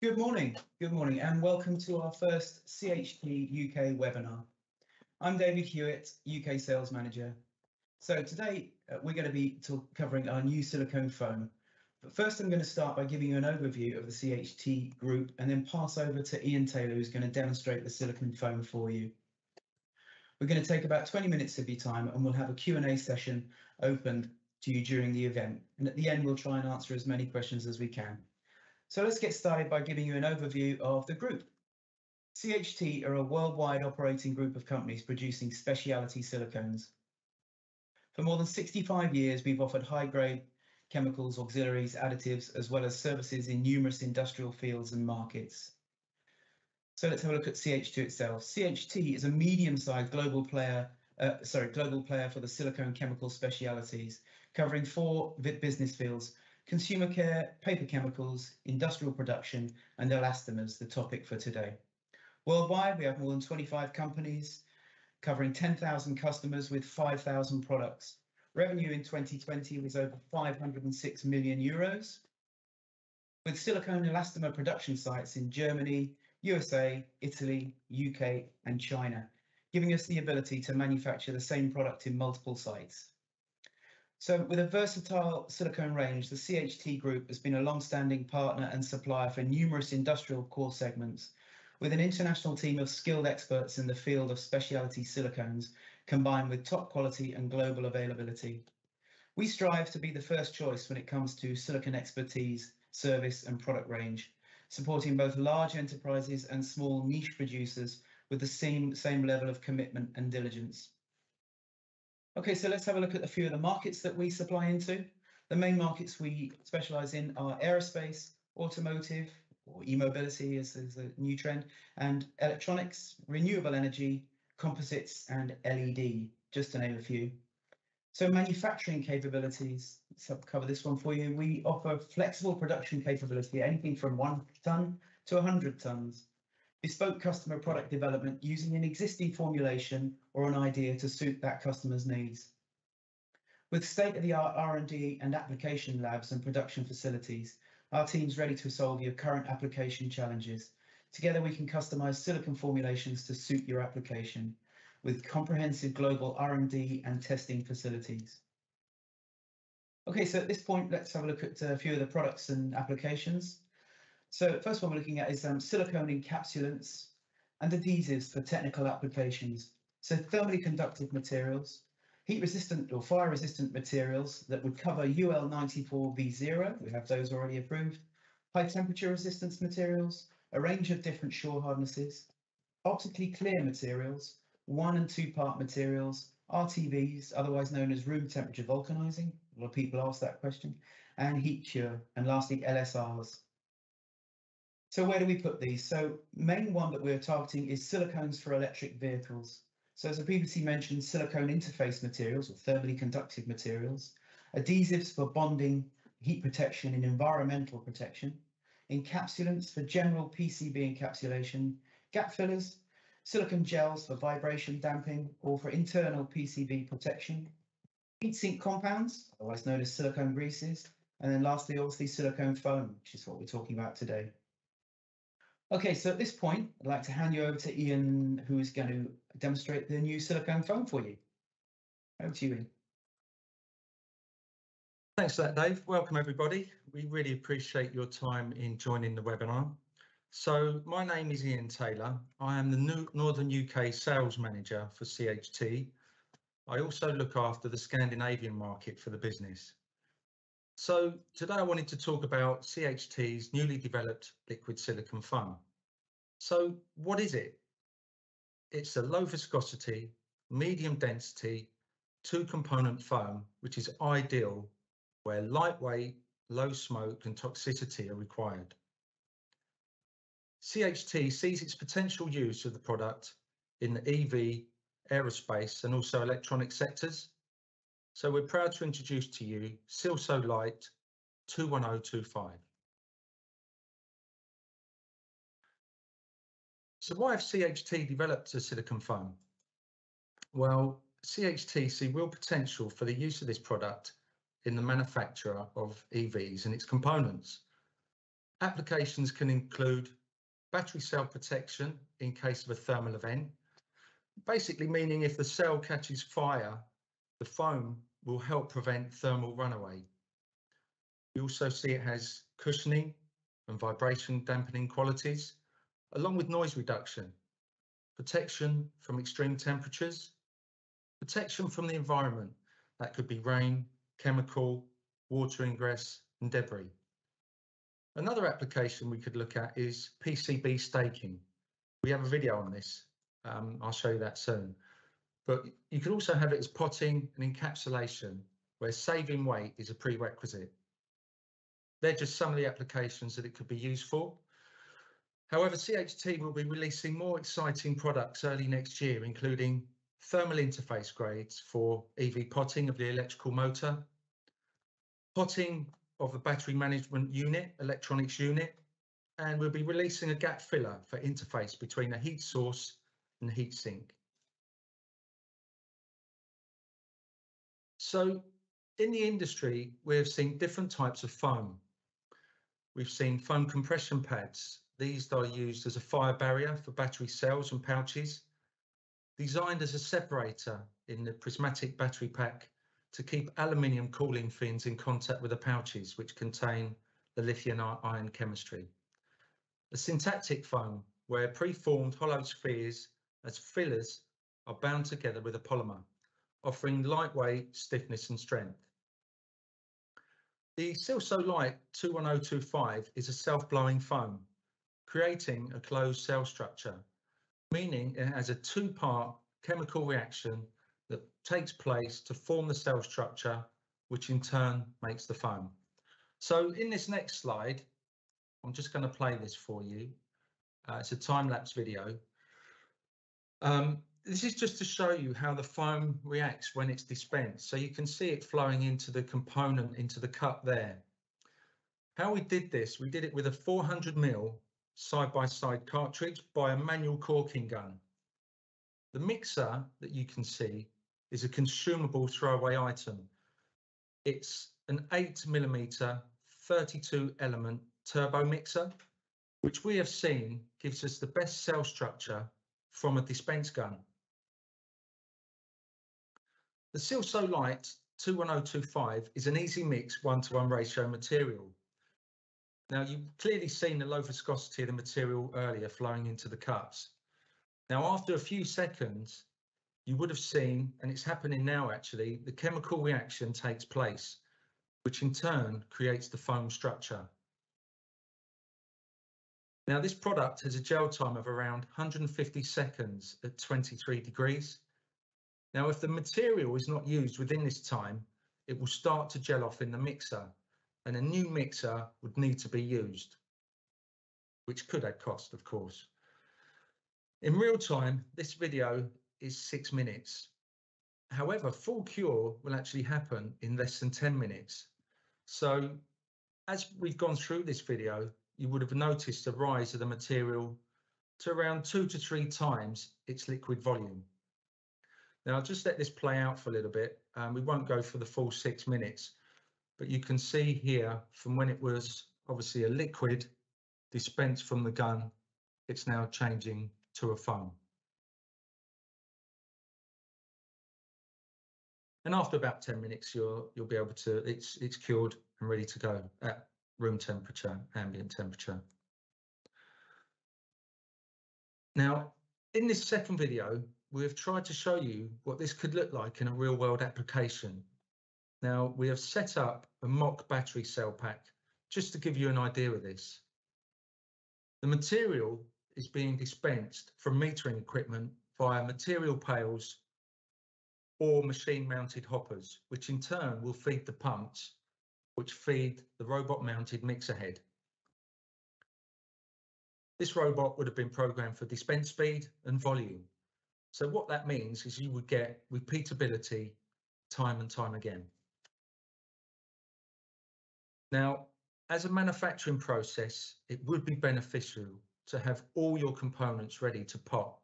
Good morning, good morning, and welcome to our first CHT UK webinar. I'm David Hewitt, UK Sales Manager. So today uh, we're going to be covering our new silicone foam. But first I'm going to start by giving you an overview of the CHT group and then pass over to Ian Taylor who's going to demonstrate the silicone foam for you. We're going to take about 20 minutes of your time and we'll have a Q&A session open to you during the event. And at the end, we'll try and answer as many questions as we can. So let's get started by giving you an overview of the group. CHT are a worldwide operating group of companies producing specialty silicones. For more than 65 years, we've offered high-grade chemicals, auxiliaries, additives, as well as services in numerous industrial fields and markets. So let's have a look at CHT itself. CHT is a medium-sized global player, uh, sorry, global player for the silicone chemical specialities, covering four business fields, consumer care, paper chemicals, industrial production, and elastomers, the topic for today. Worldwide, we have more than 25 companies covering 10,000 customers with 5,000 products. Revenue in 2020 was over 506 million euros, with silicone elastomer production sites in Germany, USA, Italy, UK, and China, giving us the ability to manufacture the same product in multiple sites. So with a versatile silicone range, the CHT Group has been a long-standing partner and supplier for numerous industrial core segments, with an international team of skilled experts in the field of specialty silicones, combined with top quality and global availability. We strive to be the first choice when it comes to silicone expertise, service and product range, supporting both large enterprises and small niche producers with the same, same level of commitment and diligence. Okay, so let's have a look at a few of the markets that we supply into. The main markets we specialize in are aerospace, automotive, or e-mobility is, is a new trend, and electronics, renewable energy, composites, and LED, just to name a few. So manufacturing capabilities, let's cover this one for you. We offer flexible production capability, anything from one ton to 100 tons. Bespoke customer product development using an existing formulation or an idea to suit that customer's needs. With state-of-the-art R&D and application labs and production facilities, our team's ready to solve your current application challenges. Together we can customize silicon formulations to suit your application with comprehensive global R&D and testing facilities. Okay, so at this point, let's have a look at a few of the products and applications. So first one we're looking at is um, silicone encapsulants and adhesives for technical applications. So thermally conductive materials, heat resistant or fire resistant materials that would cover UL94V0, we have those already approved, high temperature resistance materials, a range of different shore hardnesses, optically clear materials, one and two part materials, RTVs, otherwise known as room temperature vulcanizing. A lot of people ask that question, and heat cure, and lastly, LSRs. So where do we put these? So main one that we're targeting is silicones for electric vehicles. So as I previously mentioned, silicone interface materials or thermally conductive materials, adhesives for bonding, heat protection and environmental protection, encapsulants for general PCB encapsulation, gap fillers, silicone gels for vibration damping or for internal PCB protection, heat sink compounds, otherwise known as silicone greases, and then lastly, obviously silicone foam, which is what we're talking about today. Okay, so at this point, I'd like to hand you over to Ian, who is going to demonstrate the new silicone foam for you. Over to you, Ian. Thanks for that, Dave. Welcome, everybody. We really appreciate your time in joining the webinar. So my name is Ian Taylor. I am the Northern UK Sales Manager for CHT. I also look after the Scandinavian market for the business. So today I wanted to talk about CHT's newly developed liquid silicon foam. So what is it? It's a low viscosity, medium density, two component foam, which is ideal where lightweight, low smoke and toxicity are required. CHT sees its potential use of the product in the EV, aerospace and also electronic sectors. So we're proud to introduce to you SilSo Lite 21025. So why have CHT developed a silicon foam? Well, CHT see real potential for the use of this product in the manufacture of EVs and its components. Applications can include battery cell protection in case of a thermal event, basically meaning if the cell catches fire, the foam will help prevent thermal runaway. You also see it has cushioning and vibration dampening qualities, along with noise reduction, protection from extreme temperatures, protection from the environment, that could be rain, chemical, water ingress and debris. Another application we could look at is PCB staking. We have a video on this. Um, I'll show you that soon. But you could also have it as potting and encapsulation, where saving weight is a prerequisite. They're just some of the applications that it could be used for. However, CHT will be releasing more exciting products early next year, including thermal interface grades for EV potting of the electrical motor, potting of the battery management unit, electronics unit, and we'll be releasing a gap filler for interface between a heat source and heat sink. So in the industry, we have seen different types of foam. We've seen foam compression pads. These are used as a fire barrier for battery cells and pouches, designed as a separator in the prismatic battery pack to keep aluminium cooling fins in contact with the pouches, which contain the lithium ion chemistry. A syntactic foam, where preformed hollow spheres as fillers are bound together with a polymer, offering lightweight stiffness and strength. The SilSo Lite 21025 is a self-blowing foam, creating a closed cell structure, meaning it has a two-part chemical reaction that takes place to form the cell structure, which in turn makes the foam. So in this next slide, I'm just going to play this for you. Uh, it's a time-lapse video. Um, this is just to show you how the foam reacts when it's dispensed. So you can see it flowing into the component, into the cup there. How we did this, we did it with a 400 ml side-by-side cartridge by a manual caulking gun. The mixer that you can see is a consumable throwaway item. It's an 8 millimeter 32 element turbo mixer, which we have seen gives us the best cell structure from a dispense gun. The SilSo Lite 21025 is an easy mix one to one ratio material. Now you've clearly seen the low viscosity of the material earlier flowing into the cups. Now after a few seconds, you would have seen, and it's happening now actually, the chemical reaction takes place, which in turn creates the foam structure. Now this product has a gel time of around 150 seconds at 23 degrees. Now if the material is not used within this time, it will start to gel off in the mixer and a new mixer would need to be used, which could add cost of course. In real time, this video is six minutes. However, full cure will actually happen in less than 10 minutes. So as we've gone through this video, you would have noticed a rise of the material to around two to three times its liquid volume. Now I'll just let this play out for a little bit. Um, we won't go for the full six minutes, but you can see here from when it was obviously a liquid dispensed from the gun, it's now changing to a foam. And after about 10 minutes, you'll you'll be able to, it's it's cured and ready to go at room temperature, ambient temperature. Now, in this second video, we've tried to show you what this could look like in a real world application. Now, we have set up a mock battery cell pack just to give you an idea of this. The material is being dispensed from metering equipment via material pails or machine mounted hoppers, which in turn will feed the pumps, which feed the robot mounted mixer head. This robot would have been programmed for dispense speed and volume. So what that means is you would get repeatability time and time again. Now, as a manufacturing process, it would be beneficial to have all your components ready to pot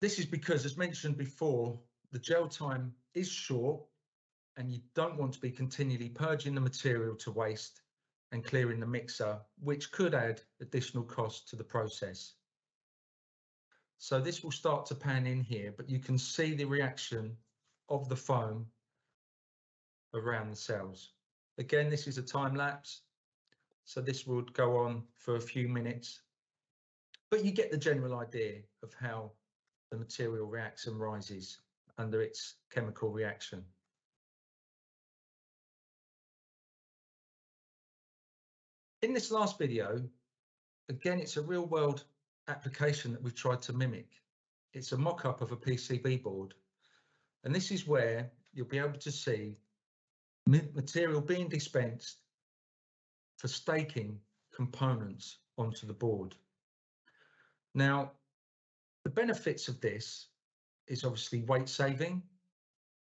this is because, as mentioned before, the gel time is short and you don't want to be continually purging the material to waste and clearing the mixer, which could add additional cost to the process. So this will start to pan in here, but you can see the reaction of the foam around the cells. Again, this is a time lapse, so this would go on for a few minutes, but you get the general idea of how the material reacts and rises under its chemical reaction. In this last video, again, it's a real world application that we've tried to mimic. It's a mock-up of a PCB board. And this is where you'll be able to see material being dispensed for staking components onto the board. Now, the benefits of this is obviously weight saving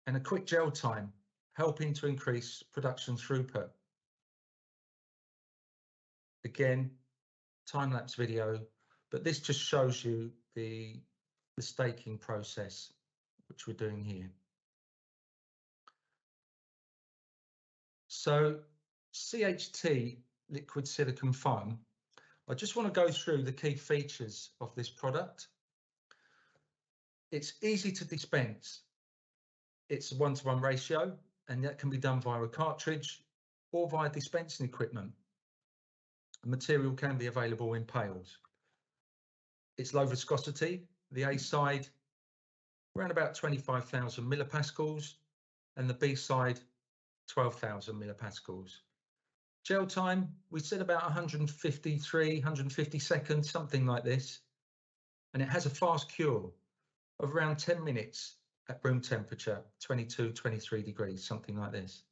and a quick gel time, helping to increase production throughput. Again, time-lapse video, but this just shows you the, the staking process, which we're doing here. So CHT liquid silicon foam, I just want to go through the key features of this product. It's easy to dispense. It's a one-to-one -one ratio, and that can be done via a cartridge or via dispensing equipment. The material can be available in pails. It's low viscosity. The A side, around about 25,000 millipascals, and the B side, 12,000 millipascals. Gel time, we said about 153, 150 seconds, something like this. And it has a fast cure of around 10 minutes at room temperature, 22, 23 degrees, something like this.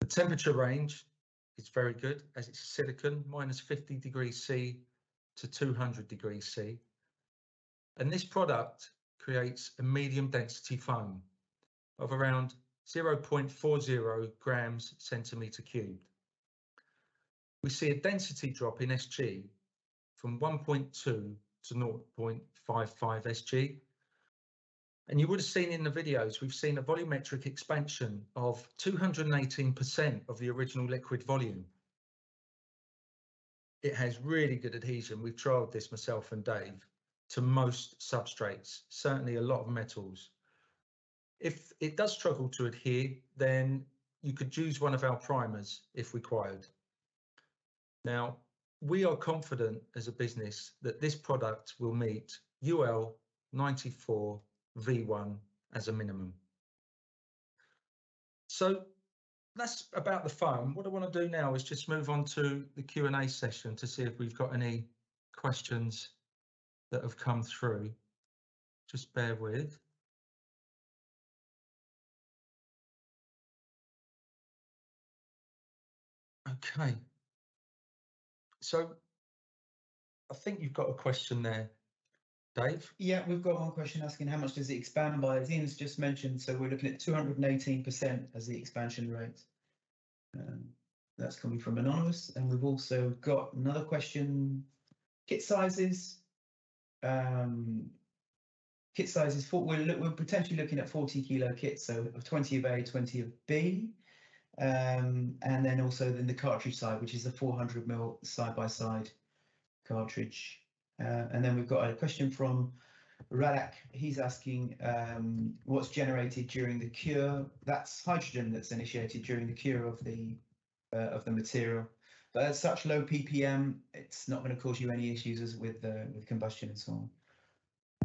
The temperature range is very good as it's silicon, minus 50 degrees C to 200 degrees C. And this product creates a medium density foam of around 0.40 grams centimeter cubed. We see a density drop in SG from 1.2 to 0.55 SG. And you would have seen in the videos, we've seen a volumetric expansion of 218% of the original liquid volume. It has really good adhesion. We've trialed this myself and Dave to most substrates, certainly a lot of metals. If it does struggle to adhere, then you could use one of our primers if required. Now, we are confident as a business that this product will meet UL 94 V1 as a minimum. So that's about the phone. What I want to do now is just move on to the Q&A session to see if we've got any questions that have come through. Just bear with. Okay. So I think you've got a question there, Dave? Yeah, we've got one question asking how much does it expand by? As Ian's just mentioned, so we're looking at 218% as the expansion rate. Um, that's coming from Anonymous. And we've also got another question, kit sizes. Um, kit sizes, for, we're, we're potentially looking at 40 kilo kits, so of 20 of A, 20 of B. Um, and then also then the cartridge side, which is the 400 mil side by side cartridge. Uh, and then we've got a question from Radak. He's asking um, what's generated during the cure. That's hydrogen that's initiated during the cure of the uh, of the material. But at such low ppm, it's not going to cause you any issues as with uh, with combustion and so on.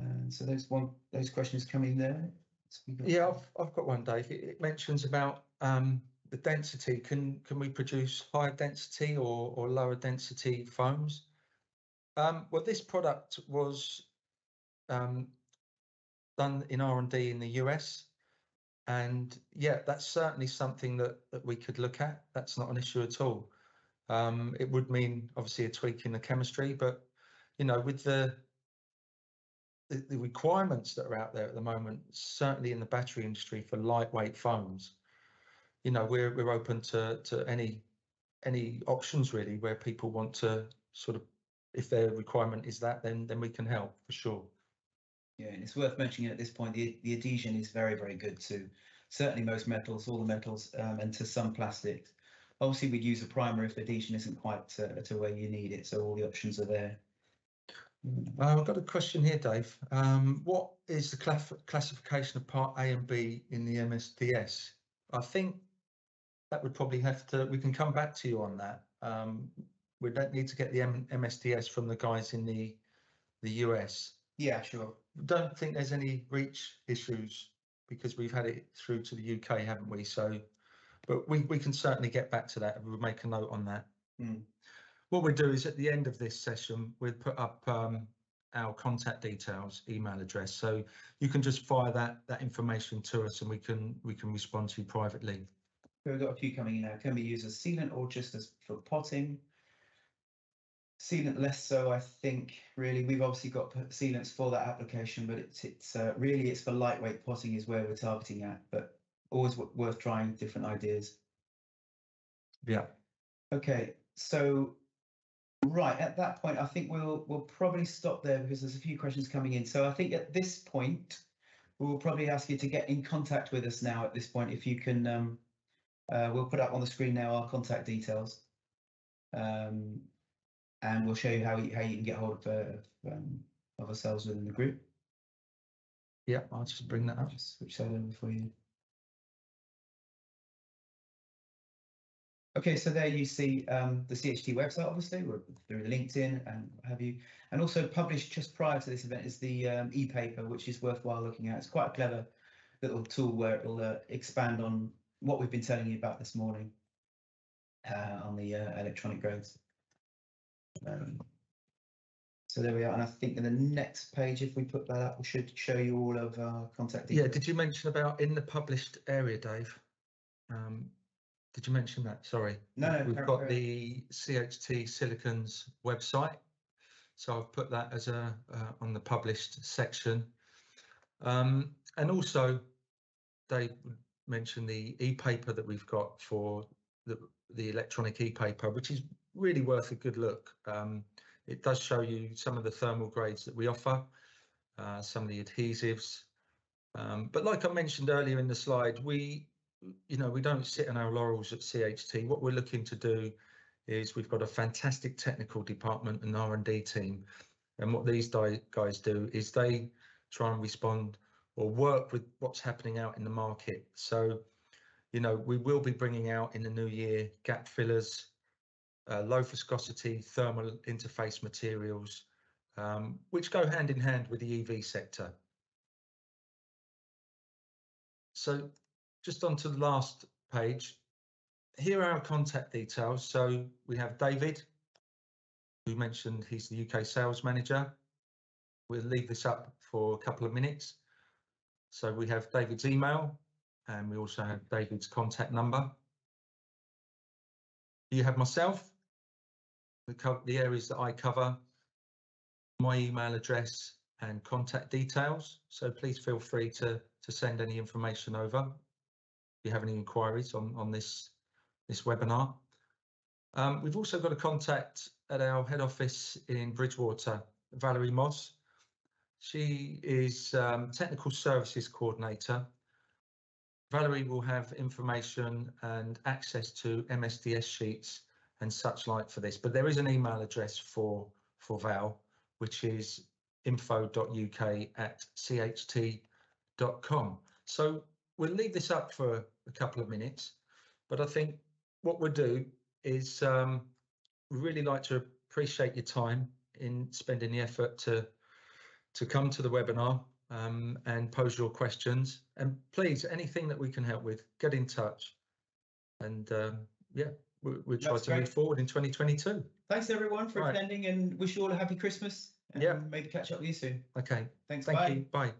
And so those one those questions coming there. So yeah, I've I've got one, Dave. It, it mentions about um, the density. Can can we produce higher density or or lower density foams? Um, well, this product was um, done in R&D in the US. And yeah, that's certainly something that, that we could look at. That's not an issue at all. Um, it would mean obviously a tweak in the chemistry, but you know, with the, the, requirements that are out there at the moment, certainly in the battery industry for lightweight foams, you know, we're we're open to to any any options really where people want to sort of if their requirement is that, then then we can help for sure. Yeah, and it's worth mentioning at this point the the adhesion is very very good to certainly most metals, all the metals, um, and to some plastics. Obviously, we'd use a primer if the adhesion isn't quite to, to where you need it, so all the options are there. Uh, I've got a question here, Dave. Um, what is the class- classification of Part A and B in the MSDS? I think that would probably have to, we can come back to you on that. Um, we don't need to get the M- MSDS from the guys in the, the US. Yeah, sure. Don't think there's any reach issues because we've had it through to the UK, haven't we? So, but we, we can certainly get back to that. and We'll make a note on that. Mm. What we do is at the end of this session, we'll put up um, our contact details, email address, so you can just fire that that information to us, and we can we can respond to you privately. We've got a few coming in now. Can be used as sealant or just as for potting. Sealant less so, I think. Really, we've obviously got sealants for that application, but it's it's uh, really it's for lightweight potting is where we're targeting at. But always w- worth trying different ideas. Yeah. Okay, so right at that point, I think we'll we'll probably stop there because there's a few questions coming in. So I think at this point, we will probably ask you to get in contact with us now. At this point, if you can, um, uh, we'll put up on the screen now our contact details, um, and we'll show you how you how you can get hold of uh, um, of ourselves within the group. Yeah, I'll just bring that up. just switch that over for you. Okay, so there you see um, the CHT website, obviously, we're through LinkedIn and what have you. And also published just prior to this event is the um, e-paper, which is worthwhile looking at. It's quite a clever little tool where it'll uh, expand on what we've been telling you about this morning uh, on the uh, electronic grades. Um, so there we are. And I think in the next page, if we put that up, we should show you all of our contact details. Yeah. Did you mention about in the published area, Dave? Um, did you mention that? Sorry. No, no, We've got the CHT Silicones website. So I've put that as a uh, on the published section. Um, and also, Dave mentioned the e-paper that we've got for the, the electronic e-paper, which is really worth a good look. Um, it does show you some of the thermal grades that we offer, uh, some of the adhesives. Um, but like I mentioned earlier in the slide, we you know, we don't sit on our laurels at CHT. What we're looking to do is we've got a fantastic technical department and R&D team. And what these guys do is they try and respond or work with what's happening out in the market. So, you know, we will be bringing out in the new year gap fillers, uh, low viscosity thermal interface materials, um, which go hand in hand with the EV sector. So just onto the last page. Here are our contact details. So we have David, who mentioned he's the UK sales manager. We'll leave this up for a couple of minutes. So we have David's email and we also have David's contact number. You have myself, the, the areas that I cover, my email address and contact details. So please feel free to, to send any information over if you have any inquiries on, on this, this webinar. Um, we've also got a contact at our head office in Bridgwater, Valerie Moss. She is um, Technical Services Coordinator. Valerie will have information and access to MSDS sheets and such like for this, but there is an email address for, for Val, which is info.uk at cht.com. So we'll leave this up for a couple of minutes, but I think what we'll do is um, really like to appreciate your time in spending the effort to to come to the webinar um, and pose your questions. And please, anything that we can help with, get in touch. And um, yeah, we, we'll try to move forward in 2022. Thanks everyone for Right. attending and wish you all a happy Christmas. And Yeah. maybe catch up with you soon. Okay, Thanks. thank bye. you. Bye.